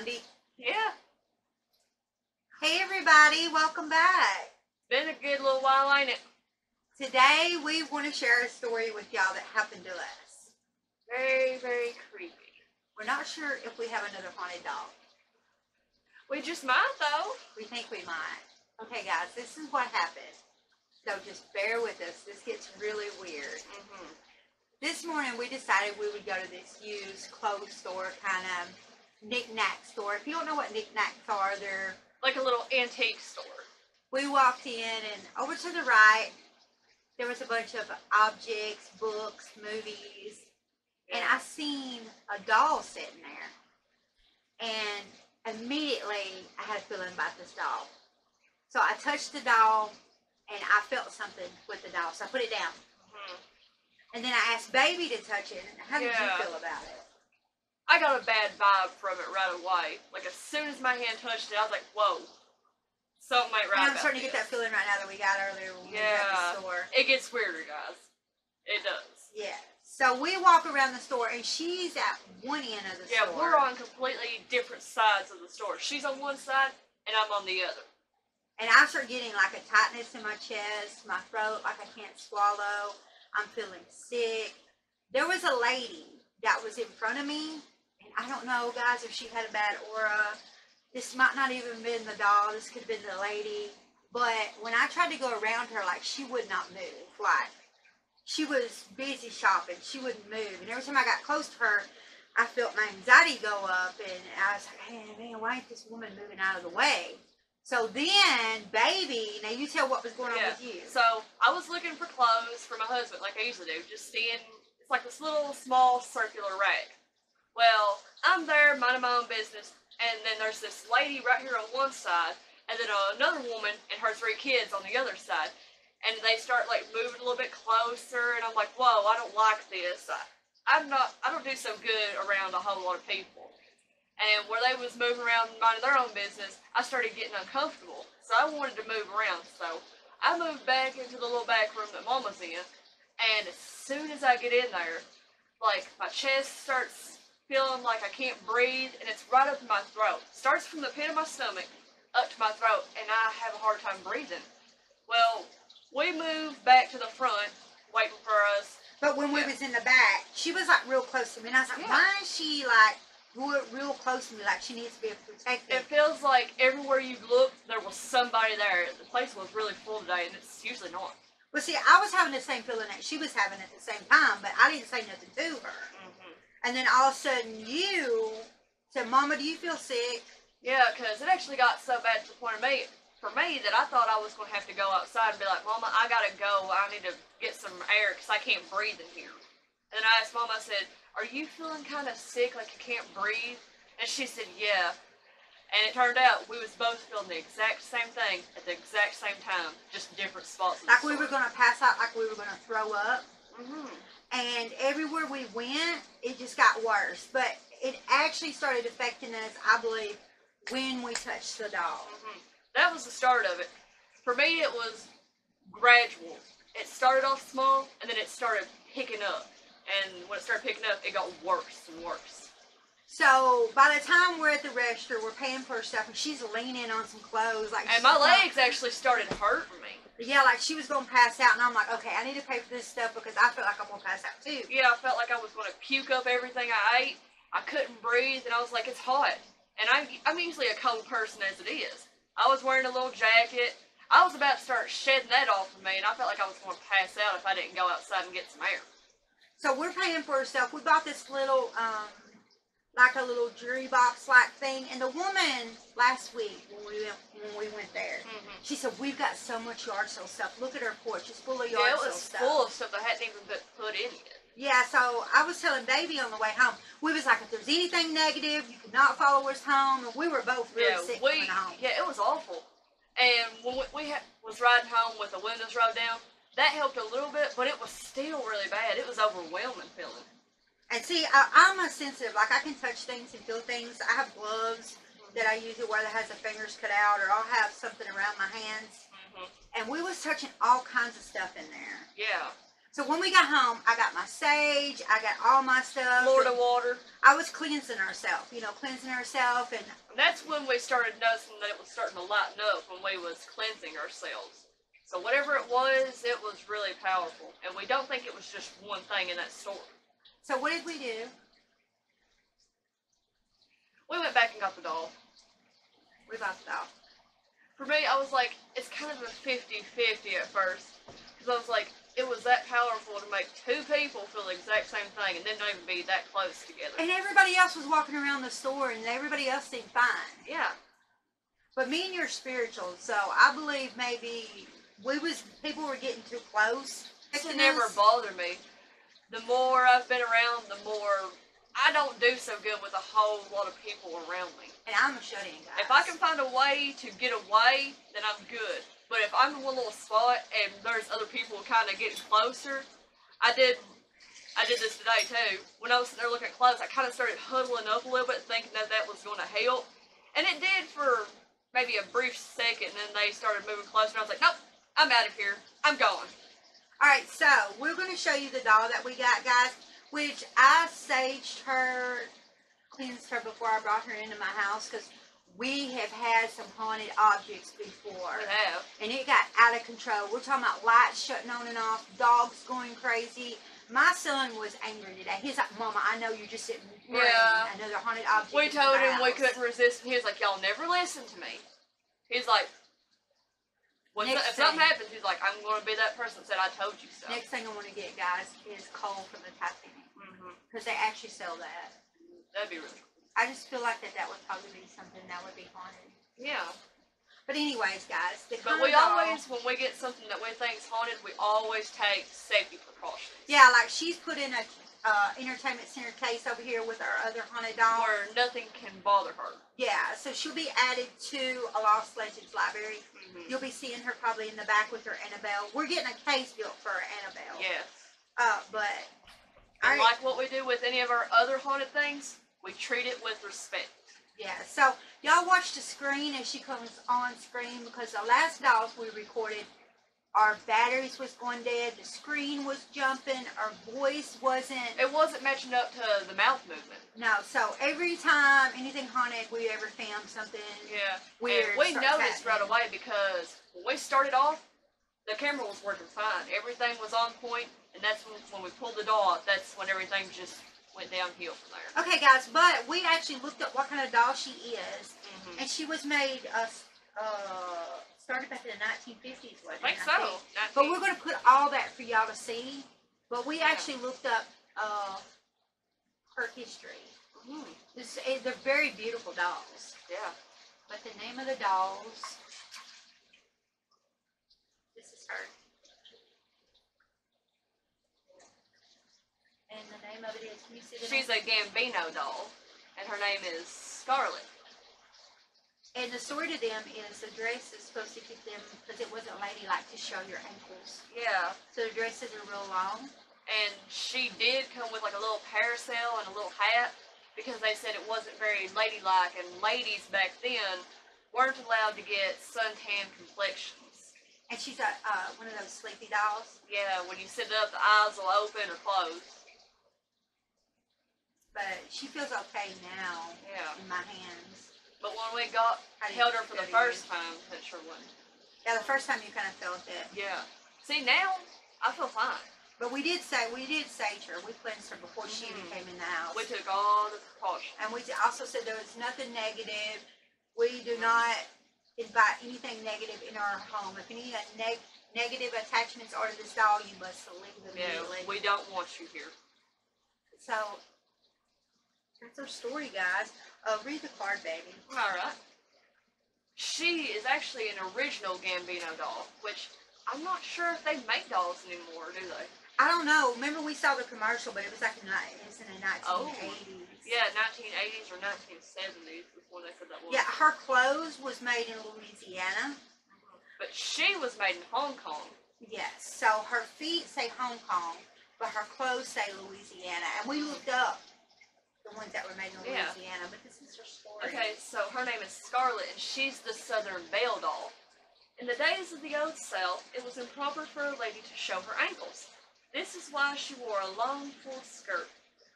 Monday. Yeah. Hey everybody, welcome back. Been a good little while, ain't it? Today we want to share a story with y'all that happened to us. Very, very creepy. We're not sure if we have another haunted dog. We just might though. We think we might. Okay guys, this is what happened. So just bear with us. This gets really weird. hmm This morning we decided we would go to this used clothes store, kind of knick-knack store. If you don't know what knick-knacks are, they're Like a little antique store. we walked in and over to the right there was a bunch of objects books movies and i seen a doll sitting there and immediately i had a feeling about this doll so i touched the doll and i felt something with the doll so i put it down Mhm. and then i asked baby to touch it and how did Yeah. you feel about it I got a bad vibe from it right away. Like as soon as my hand touched it, I was like, "Whoa, something right." i'm starting to get this. that feeling right now that we got earlier when we got Yeah. the store It gets weirder, guys. It does. yeah so we walk around the store and she's at one end of the Yeah, store we're on completely different sides of the store. She's on one side, and I'm on the other. And I start getting like a tightness in my chest, my throat, like I can't swallow. I'm feeling sick. There was a lady that was in front of me, I don't know, guys, if she had a bad aura. This might not even been the doll. This could have been the lady. But when I tried to go around her, like she would not move. Like she was busy shopping. She wouldn't move. And every time I got close to her, I felt my anxiety go up, and I was like, "Hey, man, why ain't this woman moving out of the way?" So then, baby, now you tell what was going on with you. So I was looking for clothes for my husband, like I usually do, just seeing. It's like this little small circular rack. Well, I'm there minding my own business, and then there's this lady right here on one side, and then another woman and her three kids on the other side, and they start like moving a little bit closer, and I'm like, whoa, I don't like this. I, I'm not. I don't do so good around a whole lot of people. And where they was moving around minding their own business, I started getting uncomfortable. So I wanted to move around. So I moved back into the little back room that Mama's in, and as soon as I get in there, like my chest starts feeling like I can't breathe, and it's right up in my throat. Starts from the pit of my stomach up to my throat, and I have a hard time breathing. Well, we moved back to the front, waiting for us. But when we Yeah. was in the back, she was like real close to me, and I was like, Yeah. "Why is she like real, real close to me? Like she needs to be protected." It feels like everywhere you look, there was somebody there. The place was really full today, and it's usually not. Well, see, I was having the same feeling that she was having at the same time, but I didn't say nothing to her. Mm-hmm. And then all of a sudden, you said, "Mama, do you feel sick?" Yeah, because it actually got so bad to the point of me, for me, that I thought I was going to have to go outside and be like, Mama, I got to go. I need to get some air because I can't breathe in here. And then I asked Mama, I said, Are you feeling kind of sick, like you can't breathe? And she said, Yeah. And it turned out we was both feeling the exact same thing at the exact same time, just different spots. Like we were gonna pass out, like we were gonna throw up. hmm and everywhere we went, it just got worse. But it actually started affecting us, I believe, when we touched the doll. hmm That was the start of it. For me, it was gradual. It started off small, and then it started picking up. And when it started picking up, it got worse and worse. So by the time we're at the register, we're paying for stuff, and she's leaning on some clothes, like And my gonna- legs actually started hurting me. Yeah, like she was gonna pass out, and I'm like, okay, I need to pay for this stuff because I feel like I'm gonna pass out too. Yeah, I felt like I was going to puke up everything I ate. I couldn't breathe, and I was like, it's hot. And I, I'm usually a cold person as it is. I was wearing a little jacket. I was about to start shedding that off of me, and I felt like I was going to pass out if I didn't go outside and get some air. So we're paying for stuff. We bought this little, um, like a little jewelry box like thing, and the woman last week when we went when we went there, Mm-hmm. she said we've got so much yard sale stuff. Look at her porch; it's full of yard Yeah, it sale was stuff. full of stuff I hadn't even put, put in yet. Yeah, so I was telling baby on the way home, we was like, if there's anything negative, you could not follow us home, and we were both really yeah, sick we, coming home. yeah, it was awful. And when we, we ha- was riding home with the windows rolled down, that helped a little bit, but it was still really bad. It was overwhelming feeling. And see, I, I'm a sensitive. Like I can touch things and feel things. I have gloves that I use it where that has the fingers cut out, or I'll have something around my hands. hmm And we was touching all kinds of stuff in there. Yeah. So when we got home, I got my sage, I got all my stuff. Florida water. I was cleansing herself, you know, cleansing herself, and And that's when we started noticing that it was starting to lighten up when we was cleansing ourselves. So whatever it was, it was really powerful. And we don't think it was just one thing in that store. So what did we do? We went back and got the doll. We bought the doll. For me, I was like, it's kind of a 50-50 at first. Because I was like, it was that powerful to make two people feel the exact same thing and then not even be that close together. And everybody else was walking around the store, and everybody else seemed fine. Yeah. But me and you're spiritual, so I believe maybe we was people were getting too close. Would never us. bother me. The more I've been around, the more I don't do so good with a whole lot of people around me. And I'm a shut in guy. If I can find a way to get away, then I'm good. But if I'm in one little spot and there's other people kind of getting closer, I did. I did this today too. When I was sitting there looking at clothes, I kind of started huddling up a little bit, thinking that that was going to help, and it did for maybe a brief second. And then they started moving closer, and I was like, "Nope, I'm out of here. I'm going." All right, so we're going to show you the doll that we got, guys. Which I saged her, cleansed her before I brought her into my house because we have had some haunted objects before, have. and it got out of control. We're talking about lights shutting on and off, dogs going crazy. My son was angry today. He's like, "Mama, I know you're just sitting praying Yeah. another haunted object." We told him we couldn't resist, and he was like, "Y'all never listen to me." He's like, when if something thing. happens, he's like, "I'm going to be that person that said I told you so." Next thing I want to get, guys, is coal from the Titanic Mm-hmm. because they actually sell that. That'd be really cool. I just feel like that that would probably be something that would be haunted. Yeah. But anyways, guys, the But we always, when we get something that we think is haunted, we always take safety precautions. yeah, like she's put in a uh, entertainment center case over here with our other haunted doll. Where nothing can bother her. Yeah, so she'll be added to a Lost Legends library. Mm-hmm. You'll be seeing her probably in the back with her Annabelle. We're getting a case built for Annabelle. Yes. Uh, but Alright. like what we do with any of our other haunted things, we treat it with respect. Yeah, so y'all watch the screen as she comes on screen because the last dolls we recorded, our batteries was going dead, the screen was jumping, our voice wasn't. It wasn't matching up to the mouth movement. No, so every time anything haunted we ever filmed something. Yeah. Weird And we noticed right away because when we started off, the camera was working fine. Everything was on point, and that's when, when we pulled the doll that's when everything just went downhill from there. Okay, guys, but we actually looked up what kind of doll she is, Mhm. and she was made s- uh started back in the 1950s, wasn't I think it? so. I think. But we're going to put all that for y'all to see. But we actually looked up uh, her history. Mhm. This, eh, they're very beautiful dolls. Yeah. But the name of the dolls. This is her. And the name of it is. Can you see the She's a Gambina doll, and her name is Scarlet. And the story to them is the dress is supposed to keep them because it wasn't ladylike to show your ankles. Yeah. So the dresses are real long. And she did come with like a little parasol and a little hat because they said it wasn't very ladylike, and ladies back then weren't allowed to get suntan complexions. And she's a uh, one of those sleepy dolls. Yeah, when you sit up, the eyes will open or close. But she feels okay now Yeah. in my hands. But when we got How did held her for the feel to you? first time, that sure wasn't. Yeah, the first time you kind of felt it. Yeah. See now, I feel fine. But we did say we did sage her. We cleansed her before she even Mhm. came in the house. We took all the precautions. and we also said there was nothing negative. We do not invite anything negative in our home. If any uh, neg- negative attachments are to this doll, you must leave them Yeah, we don't want you here. So that's our story, guys. Uh, read the card, baby. All right. She is actually an original Gambina doll, which I'm not sure if they make dolls anymore, do they? I don't know. Remember we saw the commercial, but it was like in, it was in the 1980s. Oh. Yeah, 1980s or 1970s is when they said that was. Yeah, her clothes was made in Louisiana. But she was made in Hong Kong. Yes. So her feet say Hong Kong, but her clothes say Louisiana. And we looked up the ones that were made in Yeah. Louisiana, but this is her story. Okay, so her name is Scarlet, and she's the Southern Belle doll. In the days of the Old South, it was improper for a lady to show her ankles. This is why she wore a long, full skirt.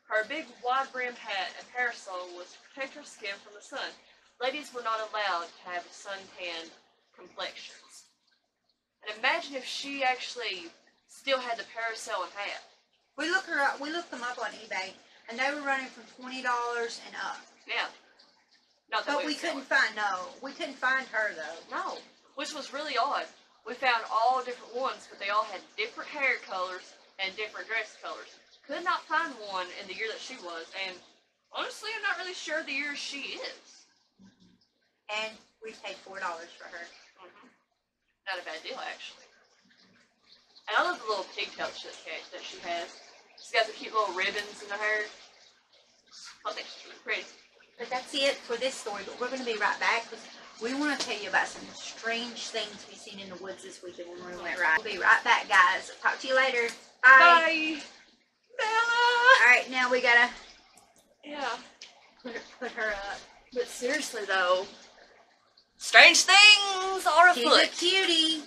Her big, wide brimmed hat and parasol was to protect her skin from the sun. Ladies were not allowed to have sun-tanned complexions. And imagine if she actually still had the parasol and hat. We look her up. We looked them up on eBay, and they were running from twenty dollars and up. Yeah. Not that But we couldn't find no. We couldn't find her though. No, which was really odd. We found all different ones, but they all had different hair colors and different dress colors. Could not find one in the year that she was, and honestly, I'm not really sure the year she is. And we paid four dollars for her. hmm Not a bad deal, actually. And I love the little pigtails that she- that she has. She's got the cute little ribbons in her hair. I think she's really pretty. But that's it for this story. But we're going to be right back because we want to tell you about some strange things we've seen in the woods this weekend when we went right. We'll be right back, guys. Talk to you later. Bye. Bye, Bella. All right, now we gotta Yeah. put her, put her up. But seriously though, strange things are She's afoot. a cutie.